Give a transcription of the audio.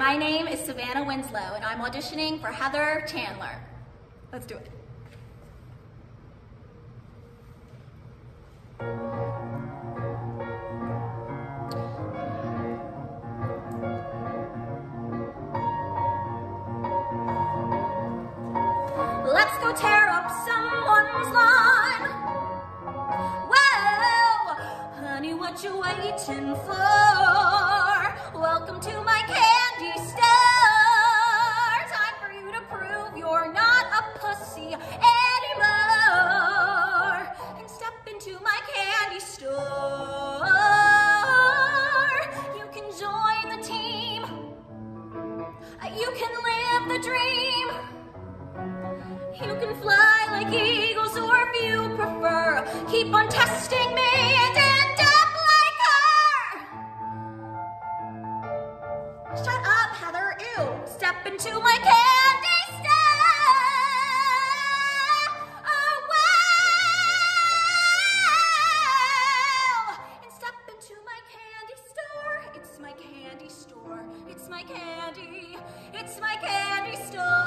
my name is Savannah Winslow, and I'm auditioning for Heather Chandler. Let's do it. Let's go tear up someone's lawn. Well, honey, what you waiting for? Welcome to You can live the dream. You can fly like eagles, or if you prefer, keep on testing me and end up like her. Shut up, Heather. Ew. Step into my candy my candy store. It's my candy. It's my candy store.